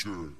future.